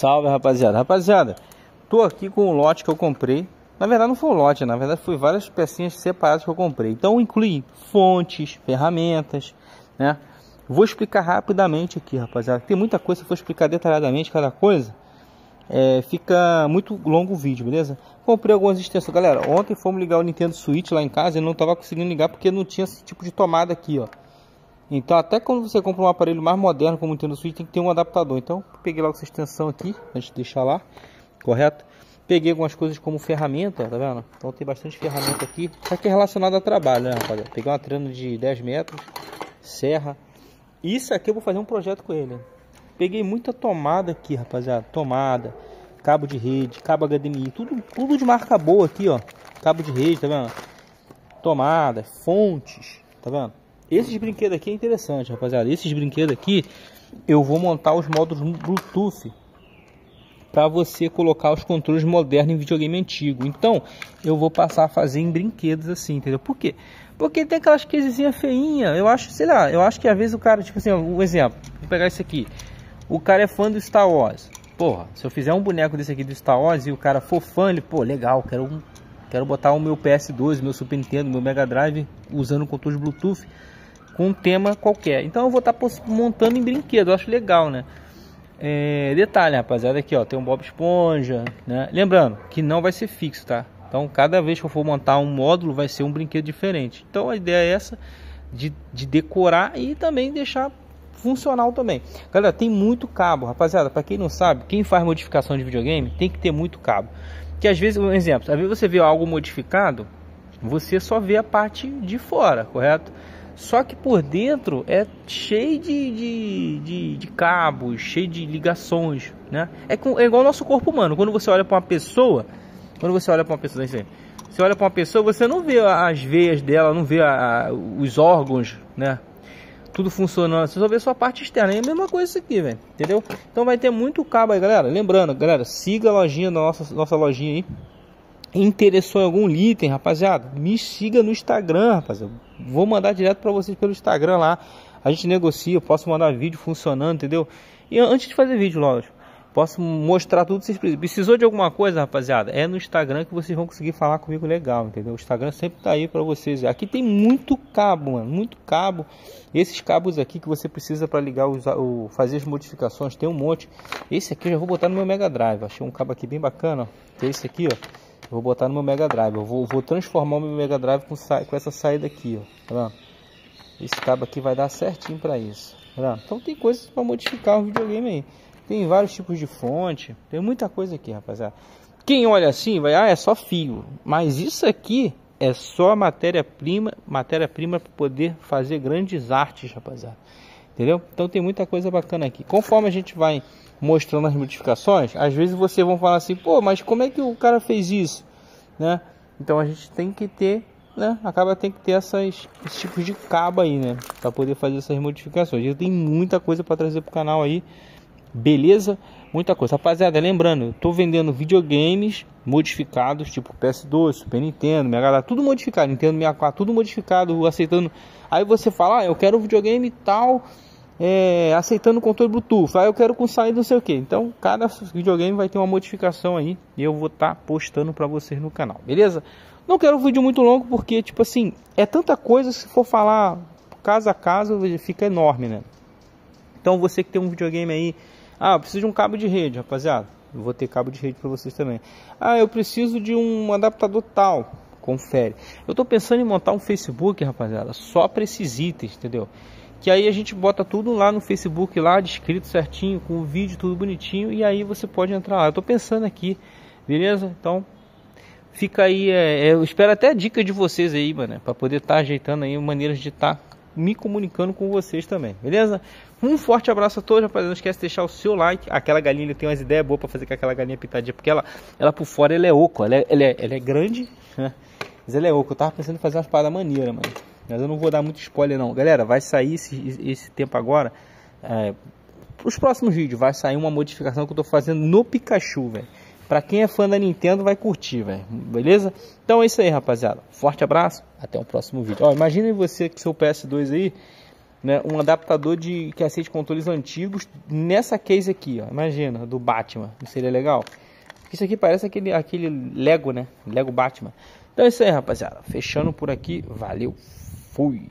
Salve, rapaziada. Rapaziada, tô aqui com o lote que eu comprei. Na verdade não foi um lote, na verdade foi várias pecinhas separadas que eu comprei. Então inclui fontes, ferramentas, né? Vou explicar rapidamente aqui, rapaziada. Tem muita coisa, se for explicar detalhadamente cada coisa, é, fica muito longo o vídeo, beleza? Comprei algumas extensões. Galera, ontem fomos ligar o Nintendo Switch lá em casa e não tava conseguindo ligar porque não tinha esse tipo de tomada aqui, ó. Então, até quando você compra um aparelho mais moderno como o Nintendo Switch, tem que ter um adaptador. Então, peguei logo essa extensão aqui, antes de deixar lá, correto? Peguei algumas coisas como ferramenta, tá vendo? Então tem bastante ferramenta aqui. Isso aqui é relacionado a trabalho, né, rapaziada? Peguei uma treino de 10 metros, serra. Isso aqui eu vou fazer um projeto com ele. Peguei muita tomada aqui, rapaziada. Tomada, cabo de rede, cabo HDMI, tudo, tudo de marca boa aqui, ó. Cabo de rede, tá vendo? Tomada, fontes, tá vendo? Esses brinquedos aqui é interessante, rapaziada. Esses brinquedos aqui, eu vou montar os módulos Bluetooth para você colocar os controles modernos em videogame antigo. Então, eu vou passar a fazer em brinquedos assim, entendeu? Por quê? Porque tem aquelas casezinhas feinhas. Eu acho, sei lá, eu acho que às vezes o cara, tipo assim, um exemplo, vou pegar esse aqui. O cara é fã do Star Wars. Porra, se eu fizer um boneco desse aqui do Star Wars e o cara for fã, ele, pô, legal, quero um, quero botar o meu PS2, meu Super Nintendo, meu Mega Drive usando controles Bluetooth com um tema qualquer. Então eu vou estar tá montando em brinquedo, eu acho legal, né? É, detalhe, rapaziada, aqui ó, tem um Bob Esponja, né? Lembrando que não vai ser fixo, tá? Então cada vez que eu for montar um módulo vai ser um brinquedo diferente. Então a ideia é essa de, de decorar e também deixar funcional também. Galera, tem muito cabo, rapaziada. Para quem não sabe, quem faz modificação de videogame tem que ter muito cabo. Que às vezes, um exemplo, às vezes você vê algo modificado, você só vê a parte de fora, correto? Só que por dentro é cheio de, de, de, de cabos, cheio de ligações, né? É, com, é igual o nosso corpo humano. Quando você olha para uma pessoa, quando você olha para uma pessoa, assim, você olha para uma pessoa, você não vê as veias dela, não vê a, a, os órgãos, né? Tudo funcionando, você só vê só a parte externa. É a mesma coisa isso aqui, velho. Entendeu? Então vai ter muito cabo aí, galera. Lembrando, galera, siga a lojinha nossa, nossa lojinha aí interessou em algum item, rapaziada, me siga no Instagram, rapaziada. Vou mandar direto para vocês pelo Instagram lá. A gente negocia, posso mandar vídeo funcionando, entendeu? E antes de fazer vídeo, lógico, posso mostrar tudo que vocês precisam. Precisou de alguma coisa, rapaziada? É no Instagram que vocês vão conseguir falar comigo legal, entendeu? O Instagram sempre tá aí para vocês. Aqui tem muito cabo, mano, muito cabo. Esses cabos aqui que você precisa para ligar os, o, fazer as modificações, tem um monte. Esse aqui eu já vou botar no meu Mega Drive. Achei um cabo aqui bem bacana, ó. Que esse aqui, ó vou botar no meu Mega Drive. Eu vou, vou transformar o meu Mega Drive com, com essa saída aqui, ó. Tá Esse cabo aqui vai dar certinho para isso. Tá então tem coisas para modificar o videogame aí. Tem vários tipos de fonte. Tem muita coisa aqui, rapaziada. Quem olha assim vai, ah, é só fio. Mas isso aqui é só matéria-prima, matéria-prima para poder fazer grandes artes, rapaziada. Entendeu? Então tem muita coisa bacana aqui. Conforme a gente vai mostrando as modificações, às vezes vocês vão falar assim, pô, mas como é que o cara fez isso? Né? Então a gente tem que ter, né? Acaba tem que ter essas, esses tipos de cabo aí, né? Para poder fazer essas modificações. Eu tenho muita coisa para trazer pro canal aí, beleza? Muita coisa. Rapaziada, lembrando, eu tô vendendo videogames modificados, tipo PS2, Super Nintendo, Mega Drive, tudo modificado, Nintendo 64, tudo modificado, aceitando. Aí você fala, ah, eu quero um videogame tal é, aceitando o controle Bluetooth. Aí eu quero com saída não sei o que. Então cada videogame vai ter uma modificação aí e eu vou estar tá postando para vocês no canal, beleza? Não quero um vídeo muito longo porque tipo assim é tanta coisa se for falar casa a casa fica enorme, né? Então você que tem um videogame aí, ah, eu preciso de um cabo de rede, rapaziada. Eu vou ter cabo de rede para vocês também. Ah, eu preciso de um adaptador tal. Confere. Eu tô pensando em montar um Facebook, rapaziada, só para esses itens, entendeu? Que aí a gente bota tudo lá no Facebook lá descrito certinho com o vídeo tudo bonitinho e aí você pode entrar lá. Eu tô pensando aqui, beleza? Então fica aí, é, é eu espero até a dica de vocês aí, mano, para poder estar tá ajeitando aí maneiras de estar tá me comunicando com vocês também, beleza? Um forte abraço a todos, rapaziada. Não esquece de deixar o seu like. Aquela galinha tem umas ideias boas para fazer com aquela galinha pitadinha, porque ela, ela por fora ela é oco, ela é, ela é, ela é grande, né? Mas ela é oco. Eu tava pensando em fazer umas paradas maneiras, mano. Mas eu não vou dar muito spoiler não. Galera, vai sair esse, esse tempo agora. É, os próximos vídeos vai sair uma modificação que eu tô fazendo no Pikachu, velho. Pra quem é fã da Nintendo vai curtir, velho. Beleza? Então é isso aí, rapaziada. Forte abraço. Até o próximo vídeo. Ó, imagine você com seu PS2 aí. né, um adaptador de que aceite controles antigos nessa case aqui, ó. Imagina, do Batman. Não seria legal? Isso aqui parece aquele, aquele Lego, né? Lego Batman. Então é isso aí, rapaziada. Fechando por aqui. Valeu. Fui.